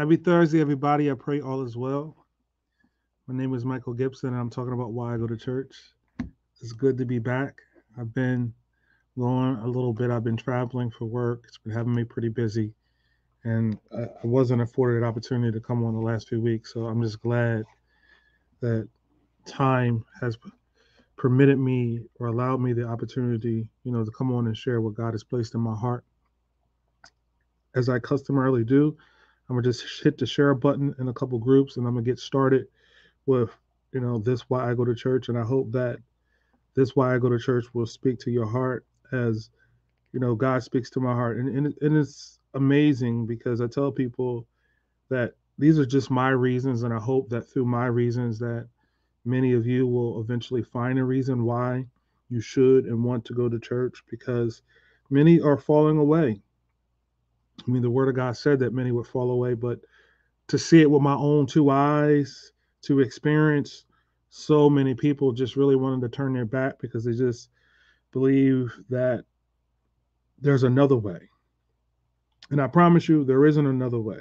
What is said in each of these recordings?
Happy Thursday, everybody. I pray all is well. My name is Michael Gibson, and I'm talking about why I go to church. It's good to be back. I've been going a little bit. I've been traveling for work. It's been having me pretty busy, and I, wasn't afforded an opportunity to come on the last few weeks. So I'm just glad that time has permitted me or allowed me the opportunity, you know, to come on and share what God has placed in my heart. As I customarily do, I'm gonna just hit the share button in a couple groups, and I'm gonna get started with, you know, this why I go to church, and I hope that this why I go to church will speak to your heart as, you know, God speaks to my heart, and and, and it's amazing because I tell people that these are just my reasons, and I hope that through my reasons that many of you will eventually find a reason why you should and want to go to church because many are falling away I mean, the word of God said that many would fall away, but to see it with my own two eyes, to experience so many people just really wanting to turn their back because they just believe that there's another way. And I promise you, there isn't another way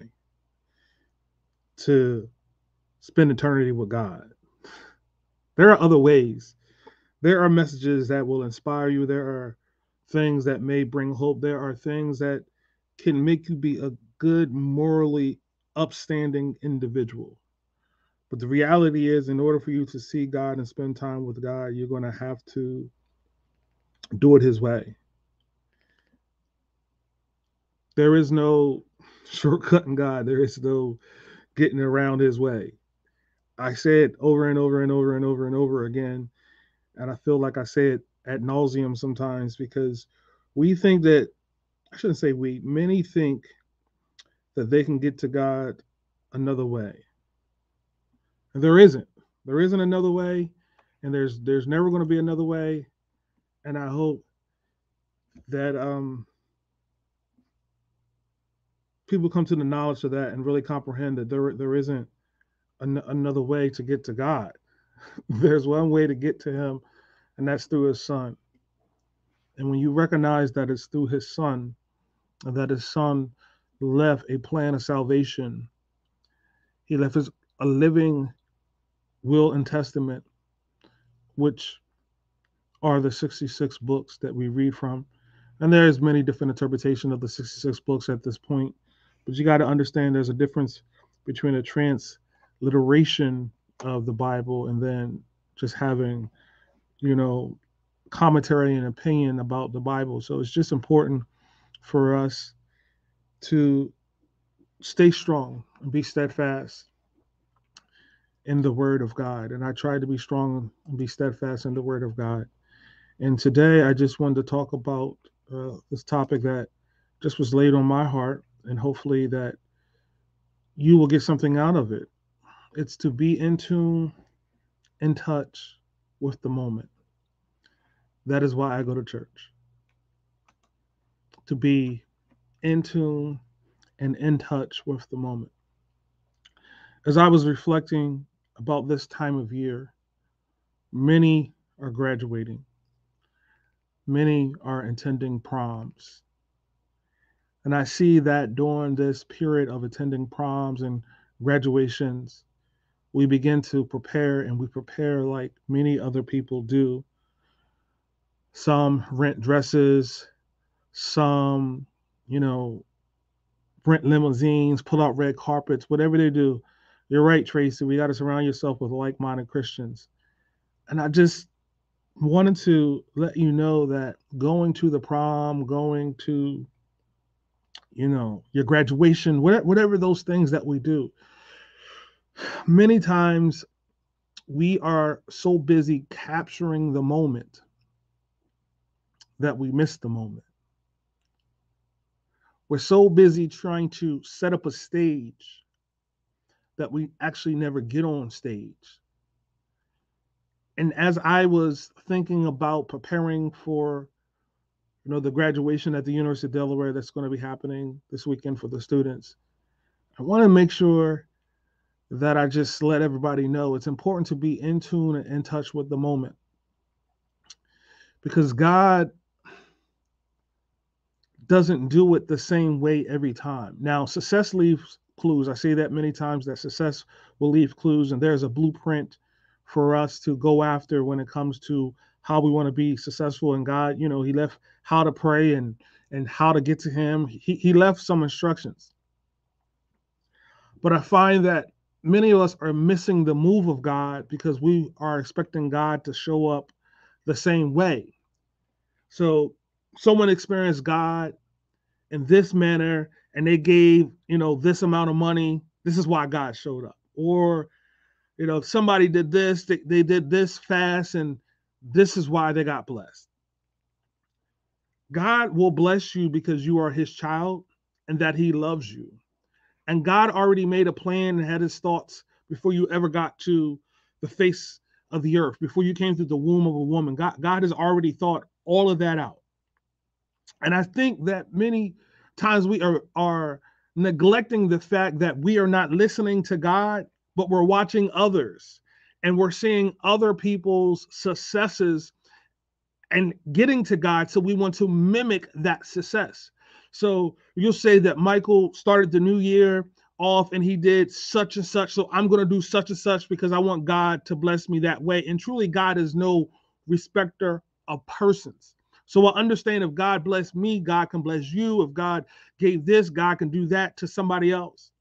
to spend eternity with God. There are other ways. There are messages that will inspire you. There are things that may bring hope. There are things that can make you be a good, morally upstanding individual. But the reality is, in order for you to see God and spend time with God, you're going to have to do it His way. There is no shortcut in God, there is no getting around His way. I say it over and over and over and over and over again. And I feel like I say it at nauseum sometimes because we think that I shouldn't say we, many think that they can get to God another way. And there isn't. There isn't another way, and there's there's never going to be another way. And I hope that um people come to the knowledge of that and really comprehend that there there isn't an, another way to get to God. there's one way to get to him, and that's through his son. And when you recognize that it's through his son, and that his son left a plan of salvation. He left his a living will and testament, which are the 66 books that we read from. And there's many different interpretations of the 66 books at this point. But you got to understand there's a difference between a transliteration of the Bible and then just having, you know, commentary and opinion about the Bible. So it's just important for us to stay strong and be steadfast in the word of God. And I try to be strong and be steadfast in the word of God. And today I just wanted to talk about uh, this topic that just was laid on my heart, and hopefully that you will get something out of it. It's to be in tune, in touch with the moment. That is why I go to church to be in tune and in touch with the moment. As I was reflecting about this time of year, many are graduating, many are attending proms. And I see that during this period of attending proms and graduations, we begin to prepare and we prepare like many other people do. Some rent dresses, some, you know, rent limousines, pull out red carpets, whatever they do. You're right, Tracy. We got to surround yourself with like minded Christians. And I just wanted to let you know that going to the prom, going to, you know, your graduation, whatever, whatever those things that we do, many times we are so busy capturing the moment that we miss the moment. We're so busy trying to set up a stage that we actually never get on stage. And as I was thinking about preparing for, you know, the graduation at the University of Delaware that's going to be happening this weekend for the students, I want to make sure that I just let everybody know. It's important to be in tune and in touch with the moment because God doesn't do it the same way every time. Now, success leaves clues. I say that many times that success will leave clues, and there's a blueprint for us to go after when it comes to how we want to be successful in God. You know, He left how to pray and and how to get to Him. He He left some instructions. But I find that many of us are missing the move of God because we are expecting God to show up the same way. So someone experienced God in this manner and they gave, you know, this amount of money. This is why God showed up. Or, you know, somebody did this, they, they did this fast, and this is why they got blessed. God will bless you because you are his child and that he loves you. And God already made a plan and had his thoughts before you ever got to the face of the earth, before you came through the womb of a woman. God, God has already thought all of that out. And I think that many times we are, are neglecting the fact that we are not listening to God, but we're watching others and we're seeing other people's successes and getting to God. So we want to mimic that success. So you'll say that Michael started the new year off and he did such and such. So I'm going to do such and such because I want God to bless me that way. And truly, God is no respecter of persons. So I understand if God bless me, God can bless you. If God gave this, God can do that to somebody else.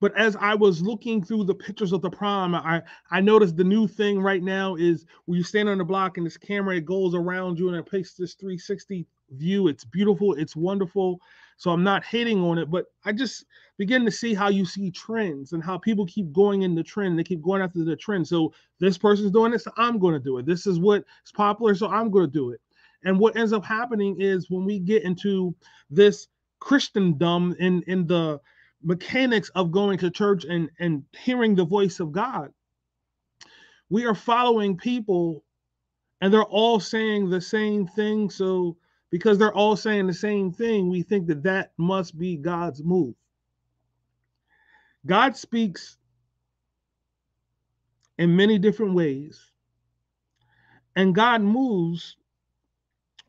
But as I was looking through the pictures of the prom, I I noticed the new thing right now is when you stand on the block and this camera it goes around you and it takes this 360 view. It's beautiful, it's wonderful. So I'm not hating on it, but I just begin to see how you see trends and how people keep going in the trend. They keep going after the trend. So this person's doing this, so I'm going to do it. This is what is popular, so I'm going to do it. And what ends up happening is when we get into this Christendom in in the mechanics of going to church and and hearing the voice of God, we are following people and they're all saying the same thing. So because they're all saying the same thing, we think that that must be God's move. God speaks in many different ways, and God moves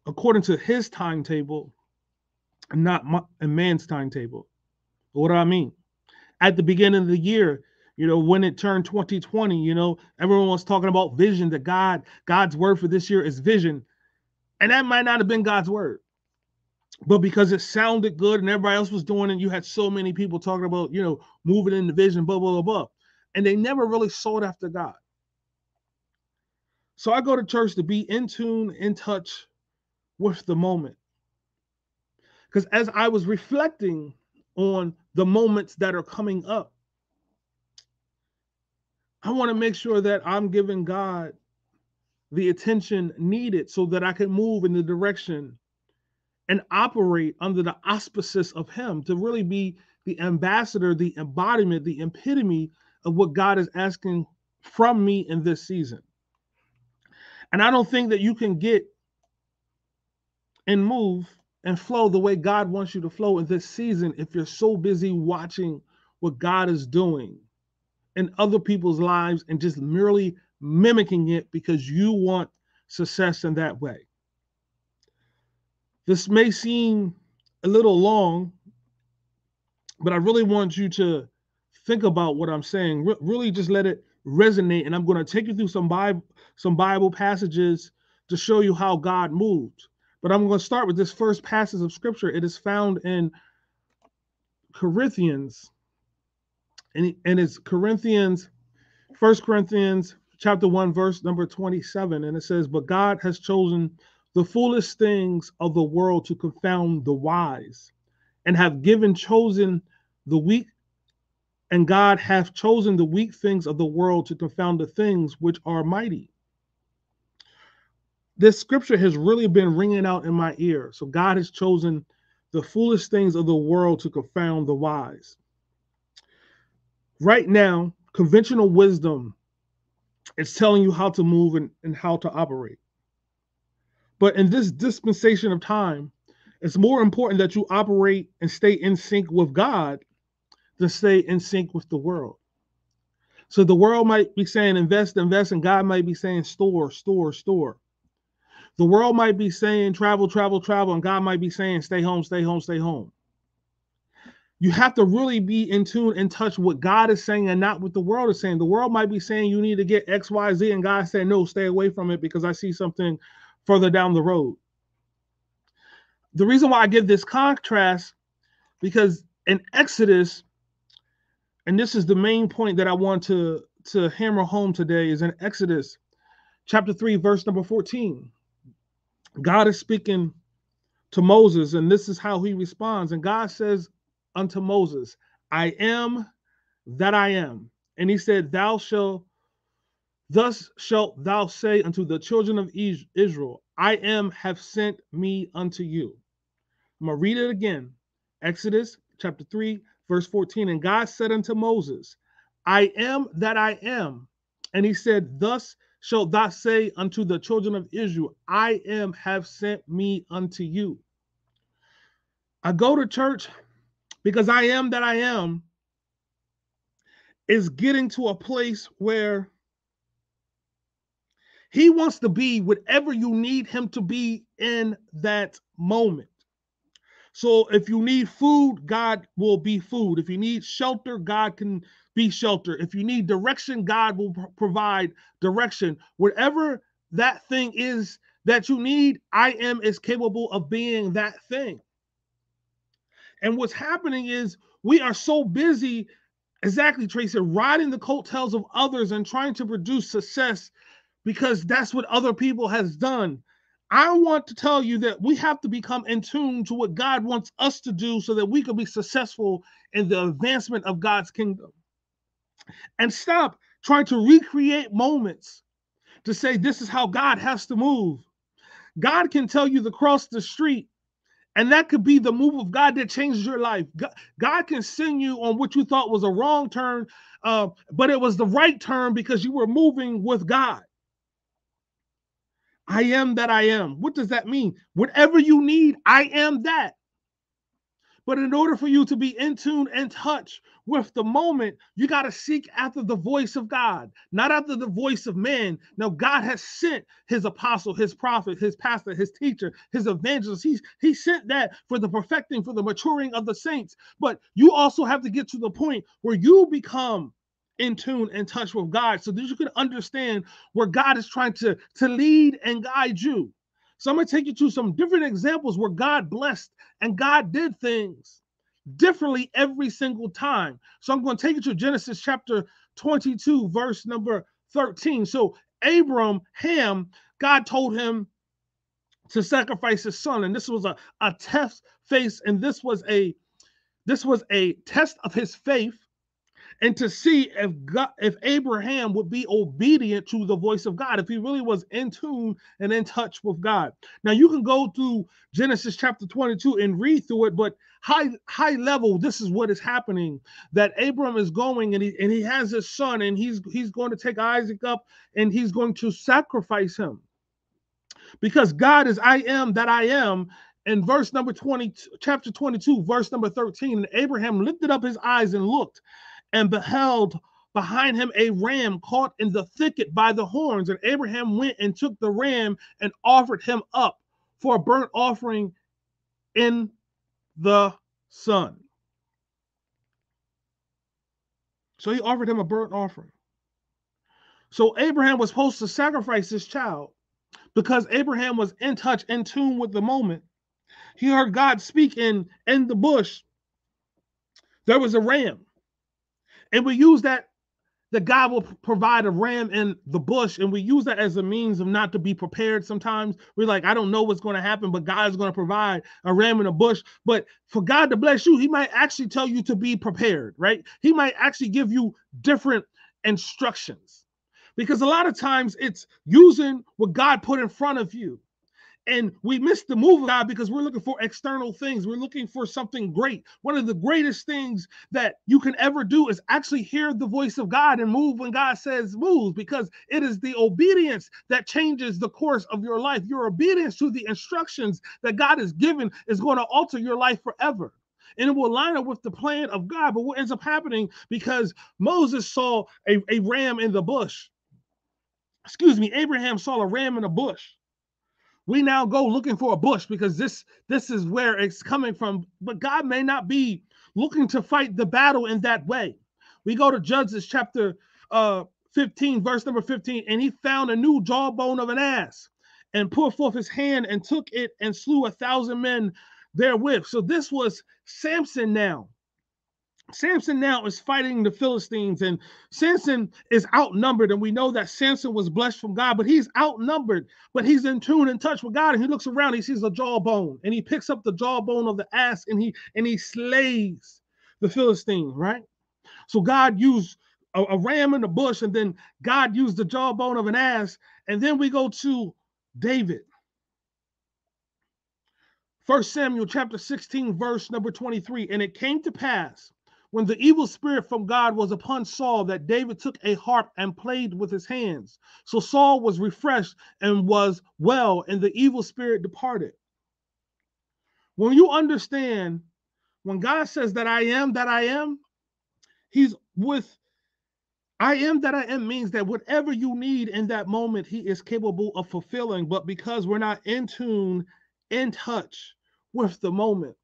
according to his timetable and not my, a man's timetable. What do I mean? At the beginning of the year, you know, when it turned 2020, you know, everyone was talking about vision, that God, God's word for this year is vision. And that might not have been God's word. But because it sounded good and everybody else was doing it, you had so many people talking about, you know, moving in the vision, blah, blah, blah, blah. And they never really sought after God. So I go to church to be in tune, in touch with the moment. Because as I was reflecting on the moments that are coming up, I want to make sure that I'm giving God the attention needed so that I can move in the direction and operate under the auspices of Him to really be the ambassador, the embodiment, the epitome of what God is asking from me in this season. And I don't think that you can get and move and flow the way God wants you to flow in this season if you're so busy watching what God is doing in other people's lives and just merely mimicking it because you want success in that way. This may seem a little long, but I really want you to think about what I'm saying. Re- really just let it resonate and I'm going to take you through some Bible some Bible passages to show you how God moved. But I'm going to start with this first passage of scripture. It is found in Corinthians and, and it's Corinthians First Corinthians chapter 1, verse number 27, and it says, But God has chosen the foolish things of the world to confound the wise, and have given chosen the weak, and God hath chosen the weak things of the world to confound the things which are mighty. This scripture has really been ringing out in my ear. So God has chosen the foolish things of the world to confound the wise. Right now, conventional wisdom is telling you how to move and, and how to operate. But in this dispensation of time, it's more important that you operate and stay in sync with God than stay in sync with the world. So the world might be saying invest, invest, and God might be saying store, store, store. The world might be saying travel, travel, travel, and God might be saying stay home, stay home, stay home. You have to really be in tune and touch what God is saying and not what the world is saying. The world might be saying you need to get X, Y, Z, and God said, no, stay away from it because I see something further down the road. The reason why I give this contrast, because in Exodus, and this is the main point that I want to to hammer home today is in Exodus chapter 3 verse number 14. God is speaking to Moses and this is how he responds and God says unto Moses, I am that I am. And he said, Thou shalt thus shalt thou say unto the children of Israel, I am have sent me unto you. I'm gonna read it again. Exodus chapter 3, verse 14. And God said unto Moses, I am that I am. And he said, Thus shalt thou say unto the children of Israel, I am have sent me unto you. I go to church because I am that I am is getting to a place where he wants to be whatever you need him to be in that moment. So if you need food, God will be food. If you need shelter, God can be shelter. If you need direction, God will provide direction. Whatever that thing is that you need, I am is capable of being that thing. And what's happening is we are so busy, exactly, Tracy, riding the coattails of others and trying to produce success because that's what other people has done. I want to tell you that we have to become in tune to what God wants us to do so that we can be successful in the advancement of God's kingdom. And stop trying to recreate moments to say this is how God has to move. God can tell you to cross the street, and that could be the move of God that changes your life. God, can send you on what you thought was a wrong turn, uh, but it was the right turn because you were moving with God. I am that I am. What does that mean? Whatever you need, I am that. But in order for you to be in tune and touch with the moment, you got to seek after the voice of God, not after the voice of man. Now, God has sent his apostle, his prophet, his pastor, his teacher, his evangelist. He's, he sent that for the perfecting, for the maturing of the saints. But you also have to get to the point where you become in tune and touch with God so that you can understand where God is trying to, to lead and guide you. So I'm going to take you to some different examples where God blessed and God did things differently every single time. So I'm going to take you to Genesis chapter 22, verse number 13. So Abram, Ham, God told him to sacrifice his son, and this was a, a test face, and this was a this was a test of his faith and to see if God, if Abraham would be obedient to the voice of God, if he really was in tune and in touch with God. Now you can go through Genesis chapter 22 and read through it, but high high level, this is what is happening. That Abram is going and he and he has his son, and he's he's going to take Isaac up and he's going to sacrifice him. Because God is I am that I am, in verse number 20, chapter 22, verse number 13, and Abraham lifted up his eyes and looked, and beheld behind him a ram caught in the thicket by the horns. And Abraham went and took the ram and offered him up for a burnt offering in the sun. So he offered him a burnt offering. So Abraham was supposed to sacrifice his child because Abraham was in touch, in tune with the moment. He heard God speak in, in the bush. There was a ram. And we use that that God will provide a ram in the bush, and we use that as a means of not to be prepared. Sometimes we're like, I don't know what's going to happen, but God is going to provide a ram in a bush. But for God to bless you, He might actually tell you to be prepared, right? He might actually give you different instructions because a lot of times it's using what God put in front of you and we miss the move of God because we're looking for external things. We're looking for something great. One of the greatest things that you can ever do is actually hear the voice of God and move when God says move, because it is the obedience that changes the course of your life. Your obedience to the instructions that God has given is going to alter your life forever. and it will line up with the plan of God. But what ends up happening because Moses saw a, a ram in the bush, excuse me, Abraham saw a ram in a bush. We now go looking for a bush because this this is where it's coming from. But God may not be looking to fight the battle in that way. We go to Judges chapter uh 15, verse number 15, and he found a new jawbone of an ass and put forth his hand and took it and slew a thousand men therewith. So this was Samson now. Samson now is fighting the Philistines, and Samson is outnumbered. And we know that Samson was blessed from God, but he's outnumbered, but he's in tune and touch with God. And he looks around, he sees a jawbone, and he picks up the jawbone of the ass and he and he slays the Philistine, right? So God used a, a ram in the bush, and then God used the jawbone of an ass. And then we go to David. First Samuel chapter 16, verse number 23. And it came to pass when the evil spirit from God was upon Saul that David took a harp and played with his hands. So Saul was refreshed and was well, and the evil spirit departed. When you understand, when God says that I am that I am, he's with I am that I am means that whatever you need in that moment, he is capable of fulfilling. But because we're not in tune, in touch with the moment,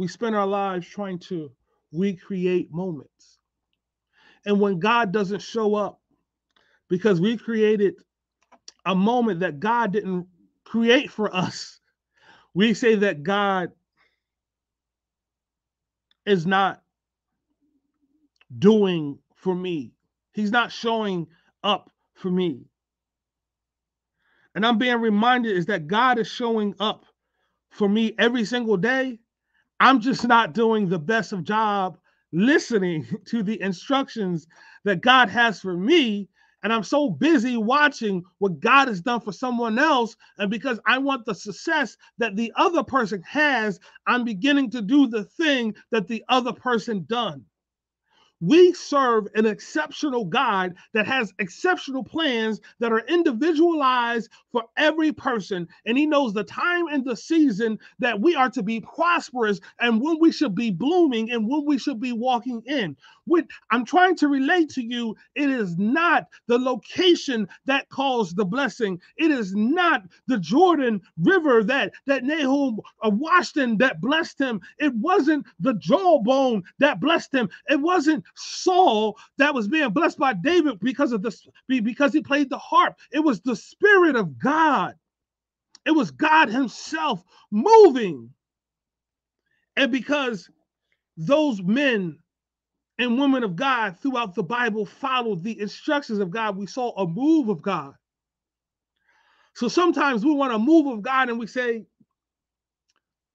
we spend our lives trying to recreate moments. And when God doesn't show up, because we created a moment that God didn't create for us, we say that God is not doing for me. He's not showing up for me. And I'm being reminded is that God is showing up for me every single day. I'm just not doing the best of job listening to the instructions that God has for me. And I'm so busy watching what God has done for someone else. And because I want the success that the other person has, I'm beginning to do the thing that the other person done. We serve an exceptional God that has exceptional plans that are individualized for every person. And He knows the time and the season that we are to be prosperous and when we should be blooming and when we should be walking in. What I'm trying to relate to you, it is not the location that caused the blessing. It is not the Jordan River that, that Naaman uh, washed in that blessed him. It wasn't the jawbone that blessed him. It wasn't Saul that was being blessed by David because of this, because he played the harp. It was the Spirit of God. It was God Himself moving. And because those men and women of God throughout the Bible followed the instructions of God, we saw a move of God. So sometimes we want a move of God and we say,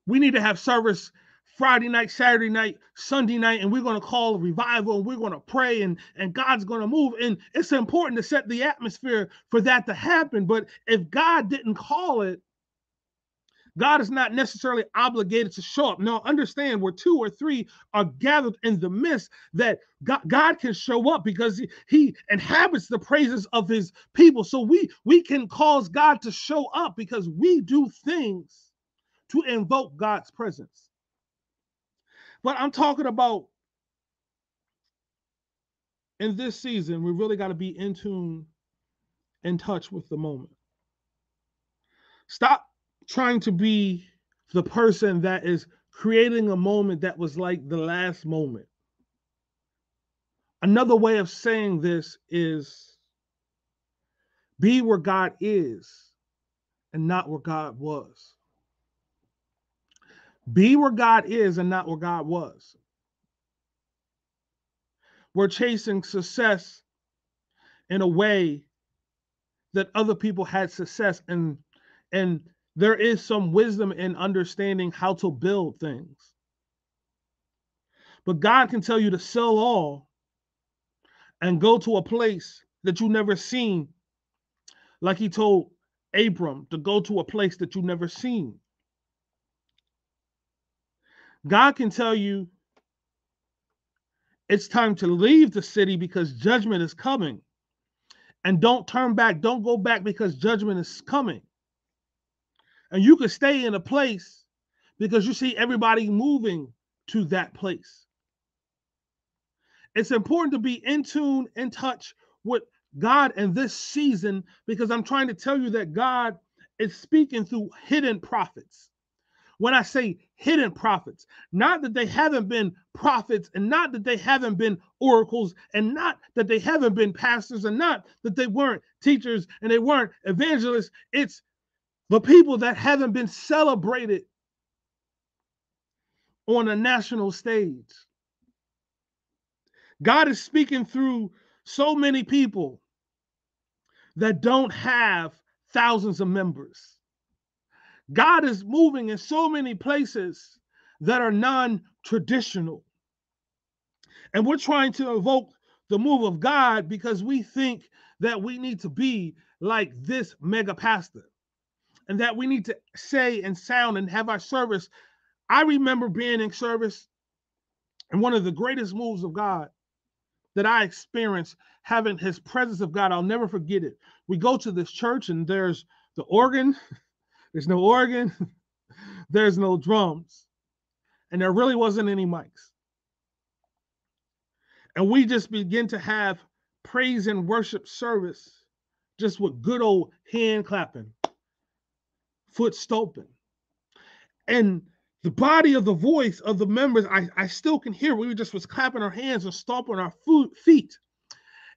we need to have service Friday night, Saturday night, Sunday night, and we're going to call revival and we're going to pray and, and God's going to move. And it's important to set the atmosphere for that to happen. But if God didn't call it, God is not necessarily obligated to show up. Now, understand where two or three are gathered in the midst, that God, God can show up because he, he inhabits the praises of his people. So we we can cause God to show up because we do things to invoke God's presence. But I'm talking about in this season, we really got to be in tune, in touch with the moment. Stop trying to be the person that is creating a moment that was like the last moment. Another way of saying this is be where God is and not where God was. Be where God is and not where God was. We're chasing success in a way that other people had success and and there is some wisdom in understanding how to build things. But God can tell you to sell all and go to a place that you never seen, like he told Abram to go to a place that you never seen. God can tell you it's time to leave the city because judgment is coming. And don't turn back. Don't go back because judgment is coming. And you can stay in a place because you see everybody moving to that place. It's important to be in tune, in touch with God in this season because I'm trying to tell you that God is speaking through hidden prophets. When I say hidden prophets, not that they haven't been prophets and not that they haven't been oracles and not that they haven't been pastors and not that they weren't teachers and they weren't evangelists. It's the people that haven't been celebrated on a national stage. God is speaking through so many people that don't have thousands of members. God is moving in so many places that are non traditional. And we're trying to evoke the move of God because we think that we need to be like this mega pastor and that we need to say and sound and have our service. I remember being in service, and one of the greatest moves of God that I experienced having his presence of God, I'll never forget it. We go to this church, and there's the organ, there's no organ, there's no drums, and there really wasn't any mics. And we just begin to have praise and worship service just with good old hand clapping foot stomping. And the body of the voice of the members, I, I still can hear. We just was clapping our hands and stomping our foot, feet.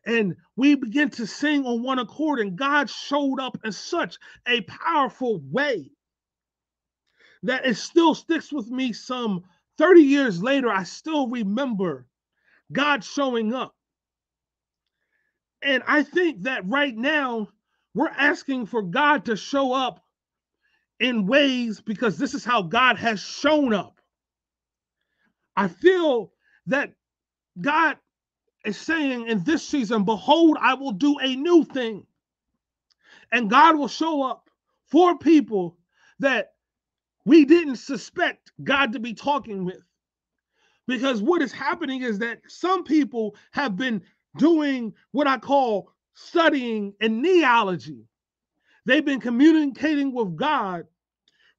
And we began to sing on one accord, and God showed up in such a powerful way that it still sticks with me some 30 years later. I still remember God showing up. And I think that right now we're asking for God to show up in ways because this is how God has shown up. I feel that God is saying in this season, Behold, I will do a new thing. And God will show up for people that we didn't suspect God to be talking with. Because what is happening is that some people have been doing what I call studying and neology. They've been communicating with God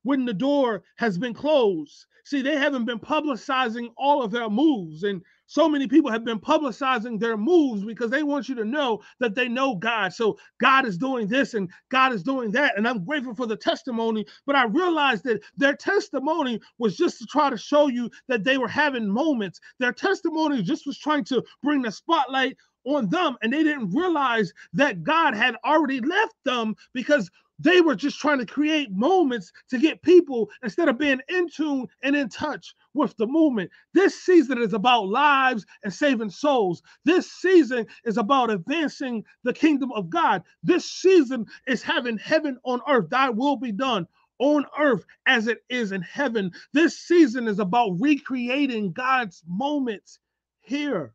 when the door has been closed. See, they haven't been publicizing all of their moves. And so many people have been publicizing their moves because they want you to know that they know God. So God is doing this and God is doing that. And I'm grateful for the testimony. But I realized that their testimony was just to try to show you that they were having moments. Their testimony just was trying to bring the spotlight on them. And they didn't realize that God had already left them because they were just trying to create moments to get people instead of being in tune and in touch with the movement. This season is about lives and saving souls. This season is about advancing the kingdom of God. This season is having heaven on earth. Thy will be done on earth as it is in heaven. This season is about recreating God's moments here.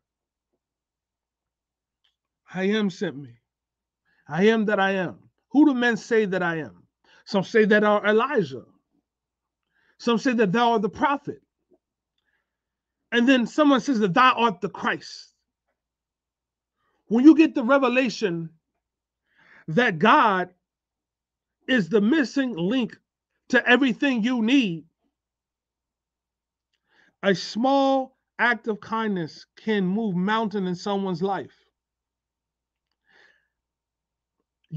I am sent me. I am that I am. Who do men say that I am? Some say that are Elijah. Some say that thou art the prophet. And then someone says that thou art the Christ. When you get the revelation that God is the missing link to everything you need, a small act of kindness can move mountain in someone's life.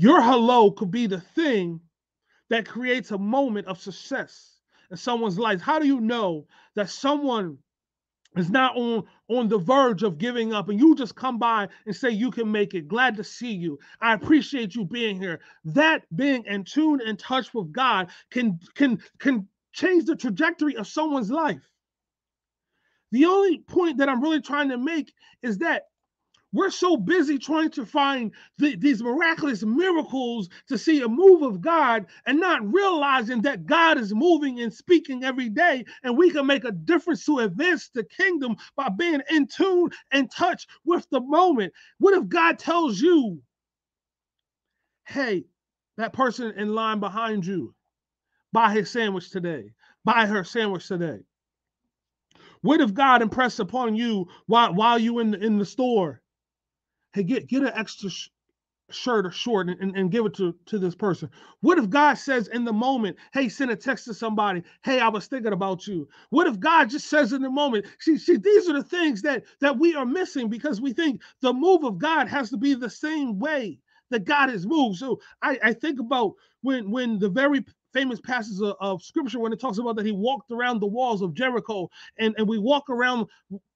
Your hello could be the thing that creates a moment of success in someone's life. How do you know that someone is not on on the verge of giving up and you just come by and say you can make it? Glad to see you. I appreciate you being here. That being in tune and touch with god can can can change the trajectory of someone's life. The only point that i'm really trying to make is that we're so busy trying to find the, these miraculous miracles to see a move of God and not realizing that God is moving and speaking every day, and we can make a difference to advance the kingdom by being in tune and touch with the moment. What if God tells you, hey, that person in line behind you, buy his sandwich today, buy her sandwich today? What if God impressed upon you while, while you in in the store Hey, get get an extra shirt or short and, and, and, give it to, to this person? What if God says in the moment, hey, send a text to somebody, hey, I was thinking about you? What if God just says in the moment, see, see, these are the things that that we are missing because we think the move of God has to be the same way that God has moved. So I, I think about when when the very famous passages of, of, scripture when it talks about that he walked around the walls of Jericho and, and we walk around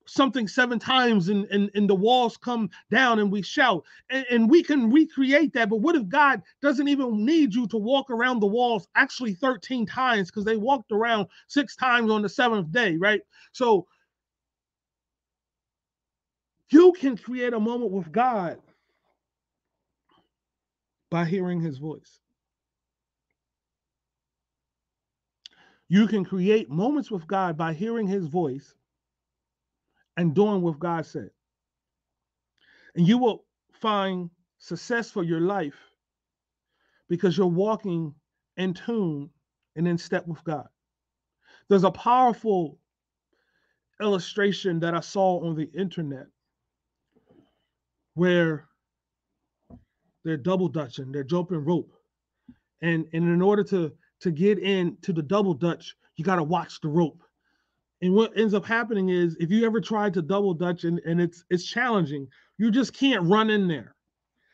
something seven times and, and, and the walls come down and we shout. And, and we can recreate that but what if god doesn't even need you to walk around the walls actually 13 times? Because they walked around six times on the seventh day right? So you can create a moment with god by hearing his voice. You can create moments with god by hearing his voice and doing what God said. And you will find success for your life because you're walking in tune and in step with God. There's a powerful illustration that I saw on the internet where they're double dutching, they're jumping rope. And, and in order to, to get into the double dutch, you got to watch the rope. And what ends up happening is if you ever try to double dutch and, and it's it's challenging, you just can't run in there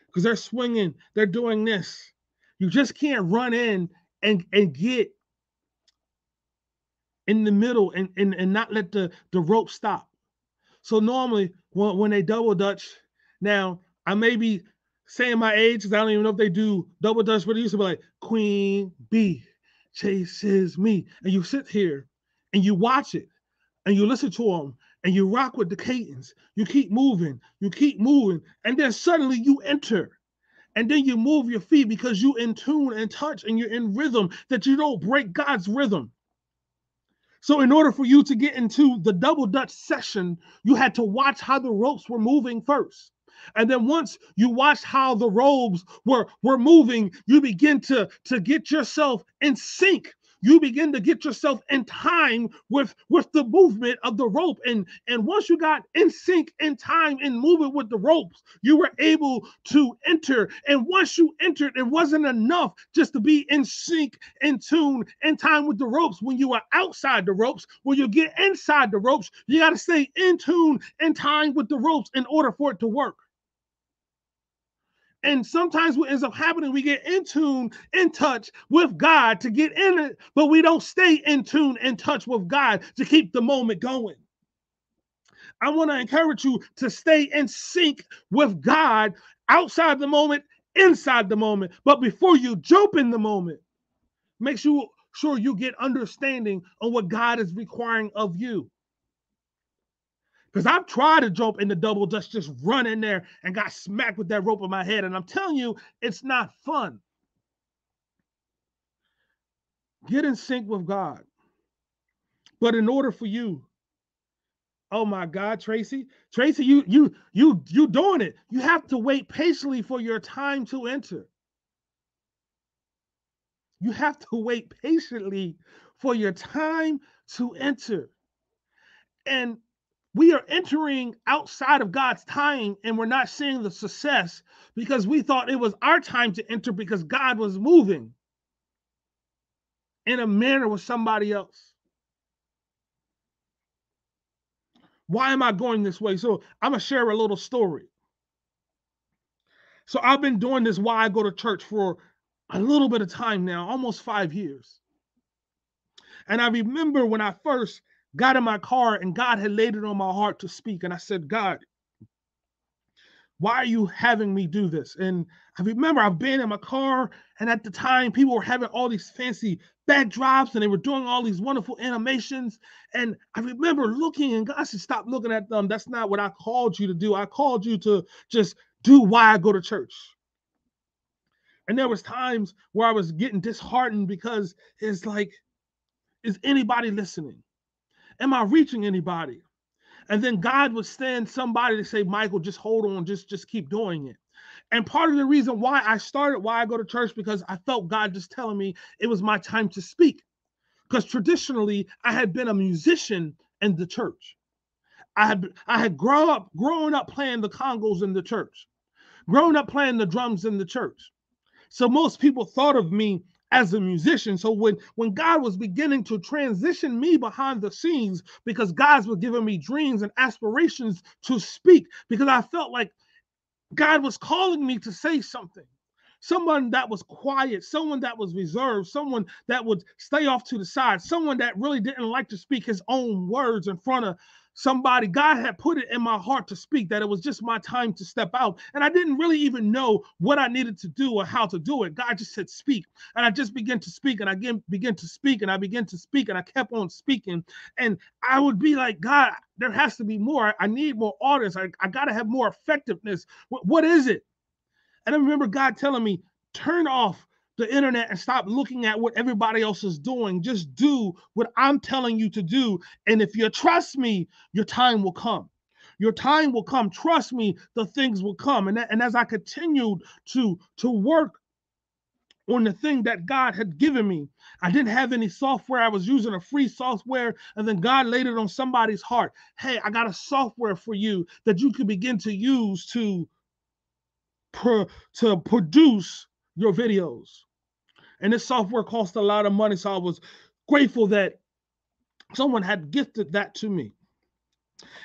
because they're swinging, they're doing this. You just can't run in and and get in the middle and, and, and not let the, the rope stop. So normally when, when they double dutch, now I may be saying my age because I don't even know if they do double dutch, but it used to be like Queen B chases me. And you sit here and you watch it and you listen to them and you rock with the cadence. You keep moving, you keep moving, and then suddenly you enter. And then you move your feet because you in tune and touch and you're in rhythm that you don't break God's rhythm. So, in order for you to get into the double dutch session, you had to watch how the ropes were moving first. And then once you watch how the robes were, were moving, you begin to, to get yourself in sync you begin to get yourself in time with with the movement of the rope. And and once you got in sync in time in moving with the ropes you were able to enter. And once you entered it wasn't enough just to be in sync in tune in time with the ropes. When you are outside the ropes when you get inside the ropes you got to stay in tune in time with the ropes in order for it to work and sometimes what ends up happening, we get in tune, in touch with God to get in it, but we don't stay in tune, in touch with God to keep the moment going. I want to encourage you to stay in sync with God outside the moment, inside the moment. But before you jump in the moment, make sure, sure you get understanding on what God is requiring of you. Because I've tried to jump in the double dutch, just run in there and got smacked with that rope on my head. And I'm telling you, it's not fun. Get in sync with God. But in order for you, oh my God, Tracy, Tracy, you you you you doing it. You have to wait patiently for your time to enter. You have to wait patiently for your time to enter. And we are entering outside of God's time and we're not seeing the success because we thought it was our time to enter because God was moving in a manner with somebody else. Why am I going this way? So I'm going to share a little story. So I've been doing this why I go to church for a little bit of time now, almost five years. And I remember when I first got in my car and God had laid it on my heart to speak. And I said, God, why are you having me do this? And I remember I've been in my car, and at the time, people were having all these fancy backdrops and they were doing all these wonderful animations. And I remember looking, and God said, Stop looking at them. That's not what I called you to do. I called you to just do why I go to church. And there was times where I was getting disheartened because it's like, is anybody listening? Am I reaching anybody? And then God would send somebody to say, Michael, just hold on, just, just keep doing it. And part of the reason why I started, why I go to church, because I felt God just telling me it was my time to speak. Because traditionally, I had been a musician in the church. I had I had grown up, growing up playing the congas in the church. growing up playing the drums in the church. So most people thought of me as a musician. So when when God was beginning to transition me behind the scenes because God was giving me dreams and aspirations to speak because I felt like God was calling me to say something. Someone that was quiet, someone that was reserved, someone that would stay off to the side, someone that really didn't like to speak his own words in front of somebody. God had put it in my heart to speak that it was just my time to step out. And i didn't really even know what i needed to do or how to do it. God just said speak. And i just began to speak and i began to speak and i began to speak and i kept on speaking. And i would be like god there has to be more. I need more audience. I, I got to have more effectiveness. What, what is it and i remember god telling me turn off the internet and stop looking at what everybody else is doing. Just do what I'm telling you to do. And if you trust me, your time will come. Your time will come. Trust me, the things will come. And, and as I continued to, to work on the thing that God had given me, I didn't have any software. I was using a free software. And then God laid it on somebody's heart. Hey, I got a software for you that you can begin to use to, to produce your videos. And this software cost a lot of money. So I was grateful that someone had gifted that to me.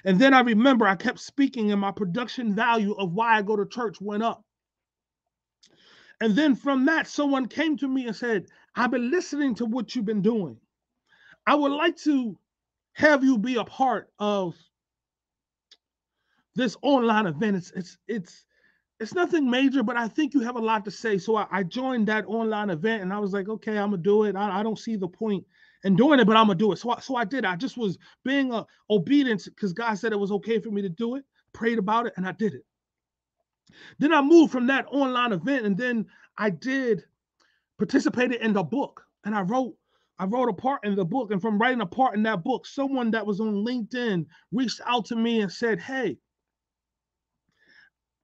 And then I remember I kept speaking, and my production value of why I go to church went up. And then from that, someone came to me and said, I've been listening to what you've been doing. I would like to have you be a part of this online event. It's it's it's it's nothing major, but I think you have a lot to say. So I, I joined that online event and I was like, okay, I'm gonna do it. I, I don't see the point in doing it, but I'm gonna do it. So I, so I did. I just was being uh, obedient because God said it was okay for me to do it. Prayed about it and I did it. Then I moved from that online event and then I did participated in the book and I wrote I wrote a part in the book and from writing a part in that book, someone that was on LinkedIn reached out to me and said, "Hey,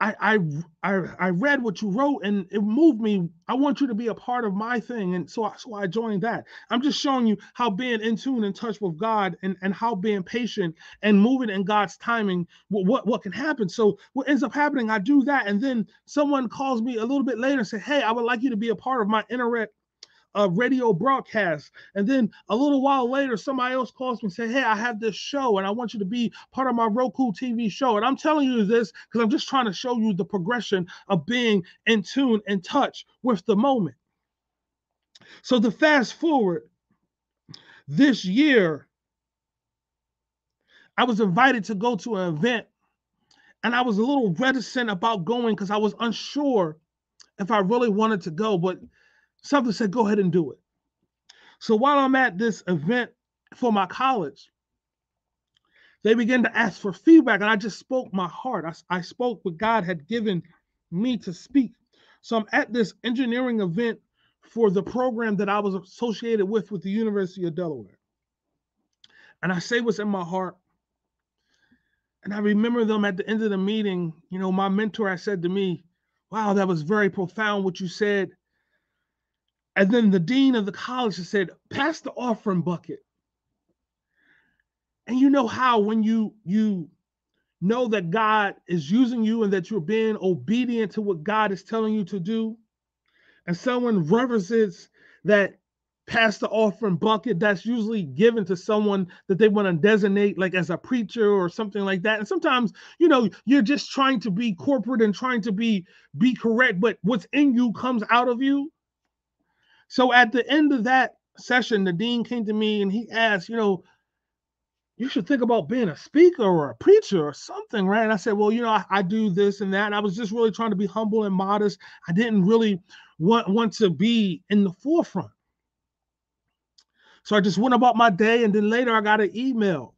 I, I I read what you wrote and it moved me. I want you to be a part of my thing, and so so I joined that. I'm just showing you how being in tune and touch with God, and and how being patient and moving in God's timing, what what, what can happen. So what ends up happening, I do that, and then someone calls me a little bit later and say, "Hey, I would like you to be a part of my internet a radio broadcast. And then a little while later, somebody else calls me and say, Hey, I have this show and I want you to be part of my Roku TV show. And I'm telling you this because I'm just trying to show you the progression of being in tune and touch with the moment. So the fast forward this year, I was invited to go to an event and I was a little reticent about going because I was unsure if I really wanted to go. But something said, go ahead and do it. So while I'm at this event for my college, they began to ask for feedback, and I just spoke my heart. I, I spoke what God had given me to speak. So I'm at this engineering event for the program that I was associated with with the University of Delaware. And I say what's in my heart. And I remember them at the end of the meeting. You know, my mentor had said to me, Wow, that was very profound what you said. And then the dean of the college said, pass the offering bucket. And you know how when you you know that God is using you and that you're being obedient to what God is telling you to do, and someone references that pass the offering bucket that's usually given to someone that they want to designate like as a preacher or something like that and sometimes you know you're just trying to be corporate and trying to be be correct but what's in you comes out of you so at the end of that session, the dean came to me and he asked, you know, you should think about being a speaker or a preacher or something, right? And I said, well, you know, I, I do this and that. And I was just really trying to be humble and modest. I didn't really want, want to be in the forefront. So I just went about my day. And then later I got an email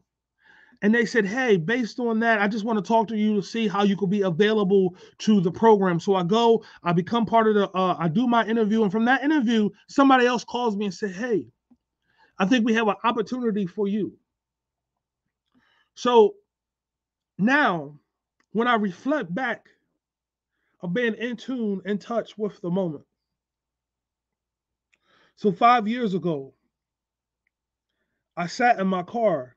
and they said, Hey, based on that, I just want to talk to you to see how you could be available to the program. So I go, I become part of the, uh, I do my interview. And from that interview, somebody else calls me and said, Hey, I think we have an opportunity for you. So now, when I reflect back of being in tune, in touch with the moment. So five years ago, I sat in my car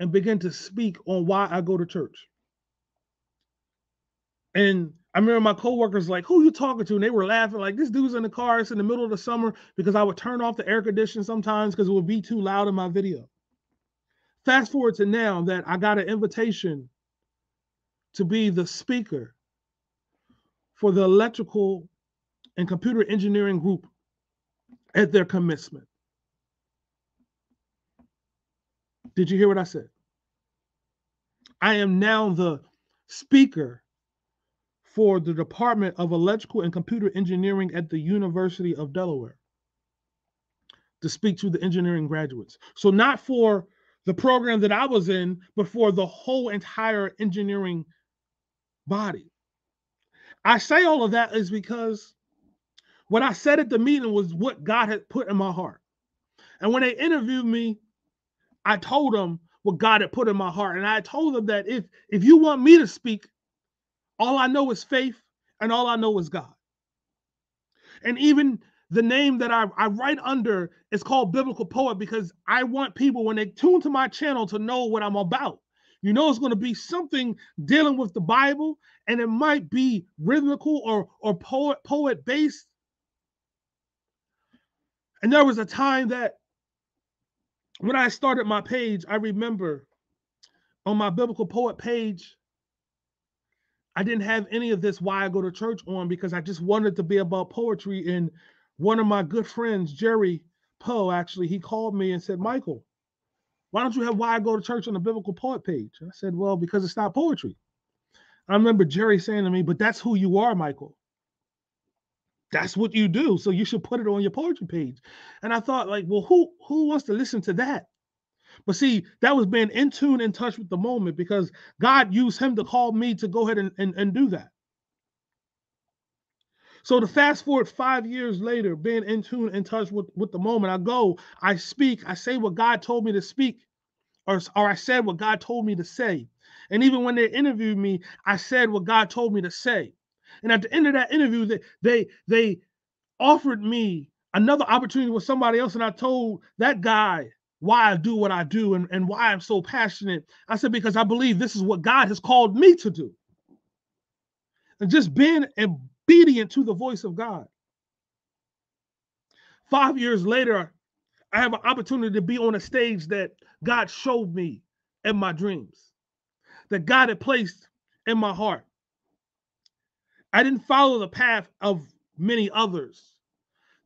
and begin to speak on why I go to church. And I remember my coworkers like, "Who you talking to?" And they were laughing like, "This dude's in the car. It's in the middle of the summer because I would turn off the air conditioning sometimes because it would be too loud in my video." Fast forward to now that I got an invitation to be the speaker for the electrical and computer engineering group at their commencement. Did you hear what I said? I am now the speaker for the Department of Electrical and Computer Engineering at the University of Delaware to speak to the engineering graduates. So, not for the program that I was in, but for the whole entire engineering body. I say all of that is because what I said at the meeting was what God had put in my heart. And when they interviewed me, I told them what God had put in my heart. And I told them that if if you want me to speak, all I know is faith, and all I know is God. And even the name that I, I write under is called Biblical Poet because I want people, when they tune to my channel, to know what I'm about. You know, it's going to be something dealing with the Bible, and it might be rhythmical or, or poet poet based. And there was a time that when I started my page, I remember on my biblical poet page, I didn't have any of this why I go to church on because I just wanted to be about poetry. And one of my good friends, Jerry Poe, actually, he called me and said, Michael, why don't you have why I go to church on the biblical poet page? I said, Well, because it's not poetry. I remember Jerry saying to me, But that's who you are, Michael. That's what you do. So you should put it on your poetry page. And I thought, like, well, who who wants to listen to that? But see, that was being in tune, in touch with the moment because God used him to call me to go ahead and, and, and do that. So to fast forward five years later, being in tune, in touch with, with the moment, I go, I speak, I say what God told me to speak, or, or I said what God told me to say. And even when they interviewed me, I said what God told me to say. And at the end of that interview, they they they offered me another opportunity with somebody else, and I told that guy why I do what I do and, and why I'm so passionate. I said, because I believe this is what God has called me to do. And just being obedient to the voice of God. Five years later, I have an opportunity to be on a stage that God showed me in my dreams, that God had placed in my heart. I didn't follow the path of many others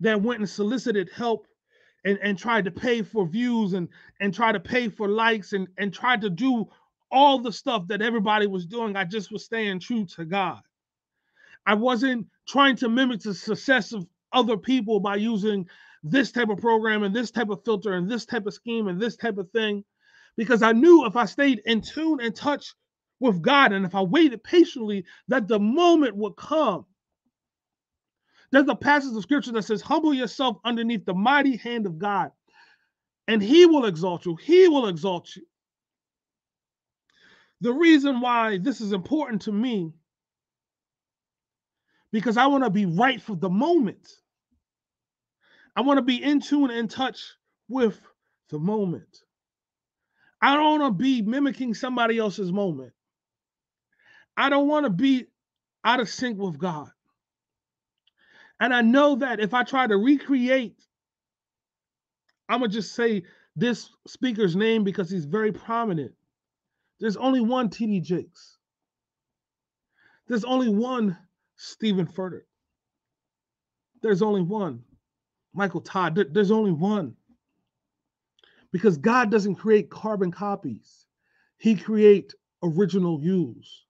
that went and solicited help and, and tried to pay for views and and try to pay for likes and and tried to do all the stuff that everybody was doing. I just was staying true to God. I wasn't trying to mimic the success of other people by using this type of program and this type of filter and this type of scheme and this type of thing because I knew if I stayed in tune and touch with God and if I waited patiently that the moment would come there's a passage of scripture that says, Humble yourself underneath the mighty hand of God, and he will exalt you. He will exalt you. The reason why this is important to me, because I want to be right for the moment. I want to be in tune and in touch with the moment. I don't want to be mimicking somebody else's moment. I don't want to be out of sync with God. And I know that if I try to recreate, I'm going to just say this speaker's name because he's very prominent. There's only one TD Jakes. There's only one Steven Furtick. There's only one Michael Todd. There's only one. Because God doesn't create carbon copies. He create original views.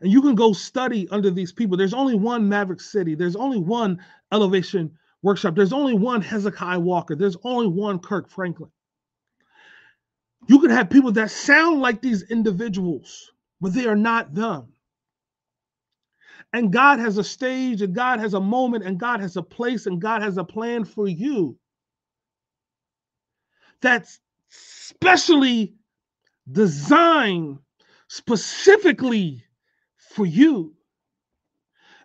And you can go study under these people. There's only one Maverick City. There's only one Elevation Worship. There's only one Hezekiah Walker. There's only one Kirk Franklin. You can have people that sound like these individuals, but they are not them. And God has a stage, and God has a moment, and God has a place, and God has a plan for you that's specially designed specifically for you.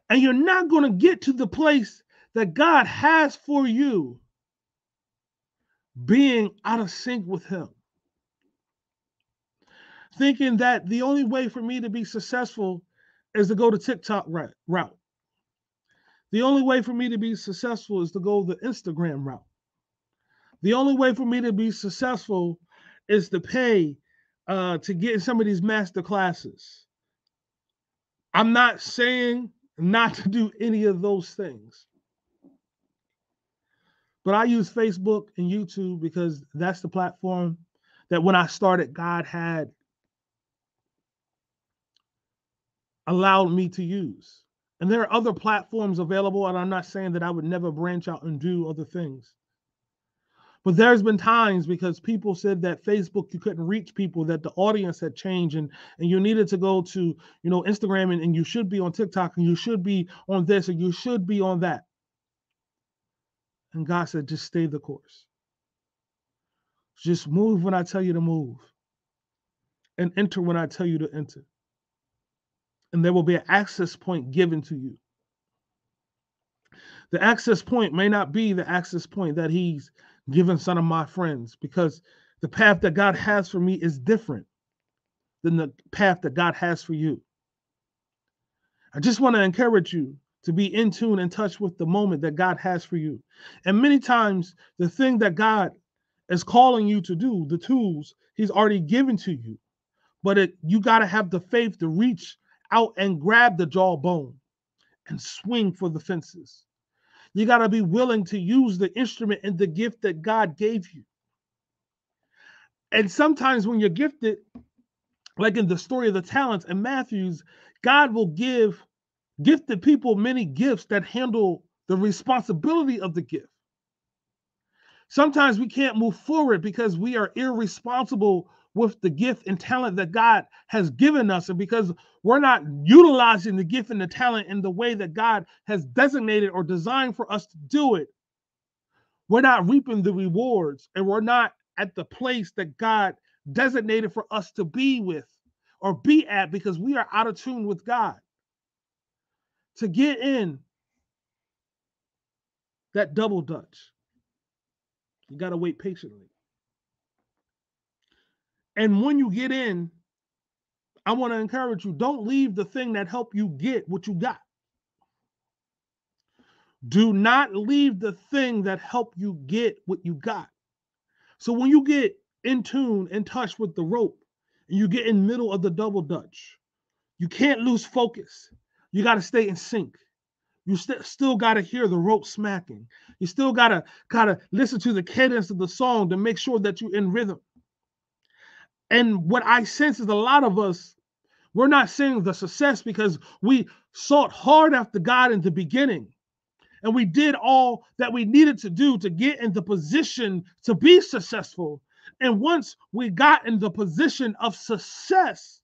And you're not going to get to the place that God has for you being out of sync with Him. Thinking that the only way for me to be successful is to go the TikTok route. The only way for me to be successful is to go the Instagram route. The only way for me to be successful is to pay uh, to get in some of these master classes. I'm not saying not to do any of those things. But I use Facebook and YouTube because that's the platform that when I started, God had allowed me to use. And there are other platforms available, and I'm not saying that I would never branch out and do other things. But there's been times because people said that Facebook you couldn't reach people, that the audience had changed, and, and you needed to go to you know Instagram and, and you should be on TikTok and you should be on this and you should be on that. And God said, just stay the course. Just move when I tell you to move. And enter when I tell you to enter. And there will be an access point given to you. The access point may not be the access point that he's given some of my friends because the path that God has for me is different than the path that God has for you. I just want to encourage you to be in tune and touch with the moment that God has for you. And many times, the thing that God is calling you to do, the tools He's already given to you, but it, you got to have the faith to reach out and grab the jawbone and swing for the fences. You got to be willing to use the instrument and the gift that God gave you. And sometimes when you're gifted, like in the story of the talents in Matthew's, God will give gifted people many gifts that handle the responsibility of the gift. Sometimes we can't move forward because we are irresponsible with the gift and talent that God has given us, and because we're not utilizing the gift and the talent in the way that God has designated or designed for us to do it, we're not reaping the rewards and we're not at the place that God designated for us to be with or be at because we are out of tune with God to get in that double dutch. You got to wait patiently. And when you get in, I want to encourage you don't leave the thing that helped you get what you got. Do not leave the thing that helped you get what you got. So when you get in tune and touch with the rope and you get in middle of the double dutch, you can't lose focus. You got to stay in sync. You st- still got to hear the rope smacking. You still got to gotta listen to the cadence of the song to make sure that you're in rhythm. And what I sense is a lot of us, we're not seeing the success because we sought hard after God in the beginning. And we did all that we needed to do to get in the position to be successful. And once we got in the position of success,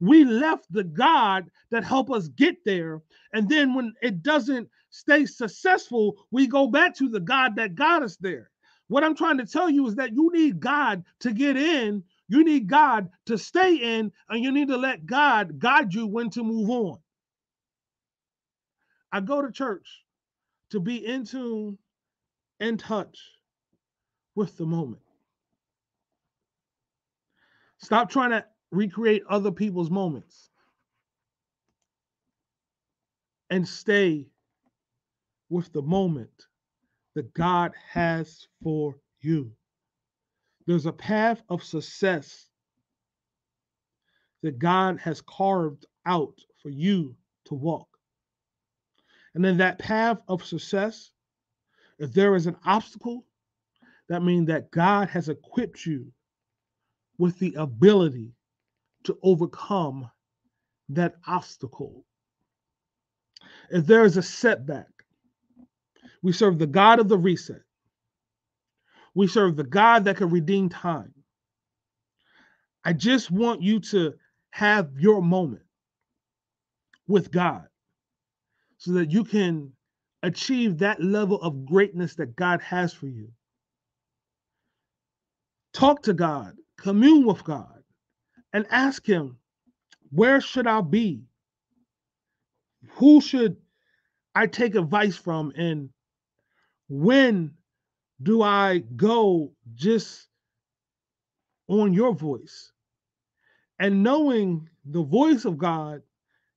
we left the God that helped us get there. And then when it doesn't stay successful, we go back to the God that got us there. What I'm trying to tell you is that you need God to get in, you need God to stay in, and you need to let God guide you when to move on. I go to church to be in tune, in touch with the moment. Stop trying to recreate other people's moments and stay with the moment that God has for you. There's a path of success that God has carved out for you to walk. And in that path of success, if there is an obstacle, that means that God has equipped you with the ability to overcome that obstacle. If there is a setback, we serve the God of the reset. We serve the God that can redeem time. I just want you to have your moment with God so that you can achieve that level of greatness that God has for you. Talk to God, commune with God and ask him, where should I be? Who should I take advice from? And when do I go just on your voice? And knowing the voice of God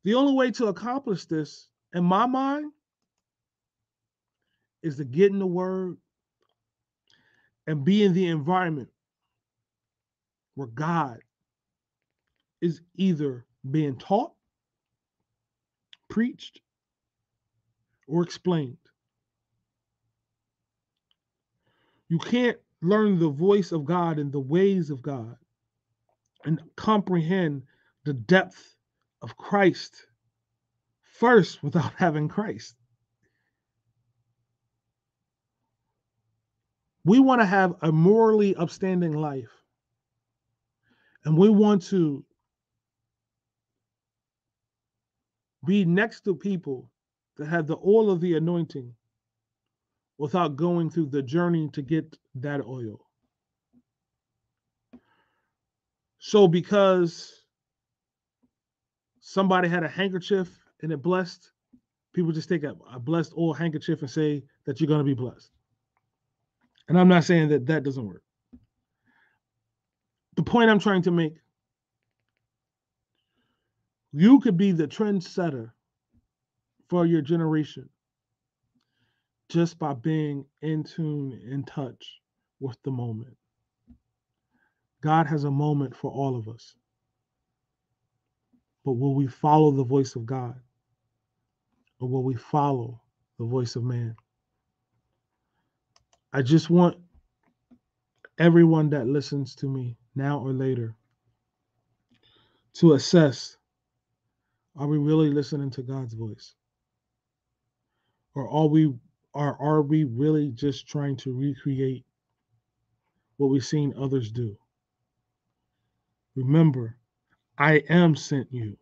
The only way to accomplish this, in my mind, is to get in the word and be in the environment where God is either being taught, preached, or explained. You can't learn the voice of God and the ways of God and comprehend the depth of Christ first without having Christ. We want to have a morally upstanding life. And we want to be next to people that have the oil of the anointing without going through the journey to get that oil. So, because somebody had a handkerchief and it blessed, people just take a, a blessed oil handkerchief and say that you're going to be blessed. And I'm not saying that that doesn't work. The point I'm trying to make you could be the trendsetter for your generation just by being in tune, in touch with the moment. God has a moment for all of us. But will we follow the voice of God? Or will we follow the voice of man? I just want everyone that listens to me now or later to assess are we really listening to God's voice? Or are we or are we really just trying to recreate what we've seen others do? Remember, I am sent you.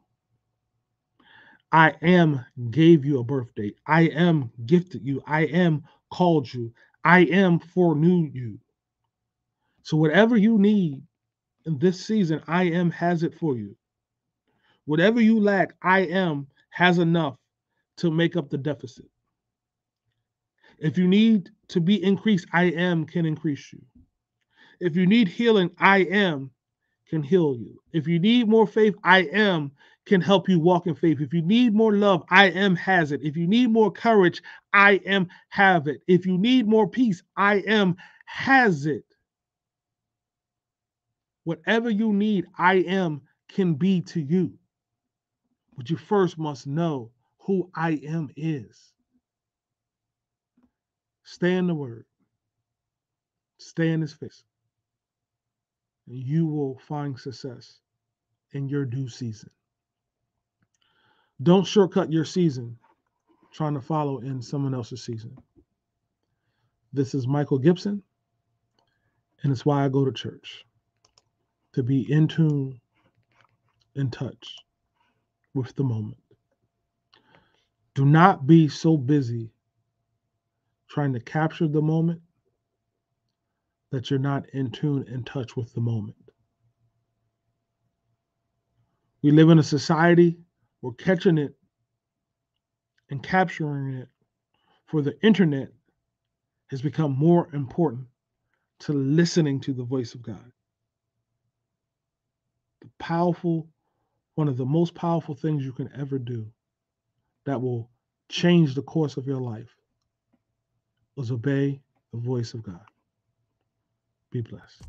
I am gave you a birthday. I am gifted you. I am called you. I am foreknew you. So whatever you need in this season, I am has it for you. Whatever you lack, I am has enough to make up the deficit. If you need to be increased, I am can increase you. If you need healing, I am can heal you. If you need more faith, I am can help you walk in faith. If you need more love, I am has it. If you need more courage, I am have it. If you need more peace, I am has it. Whatever you need, I am can be to you. But you first must know who I am is. Stay in the word, stay in his face, and you will find success in your due season. Don't shortcut your season trying to follow in someone else's season. This is Michael Gibson, and it's why I go to church to be in tune, in touch with the moment. Do not be so busy trying to capture the moment that you're not in tune, in touch with the moment. We live in a society where catching it and capturing it for the internet has become more important to listening to the voice of God. The powerful one of the most powerful things you can ever do that will change the course of your life was obey the voice of God. Be blessed.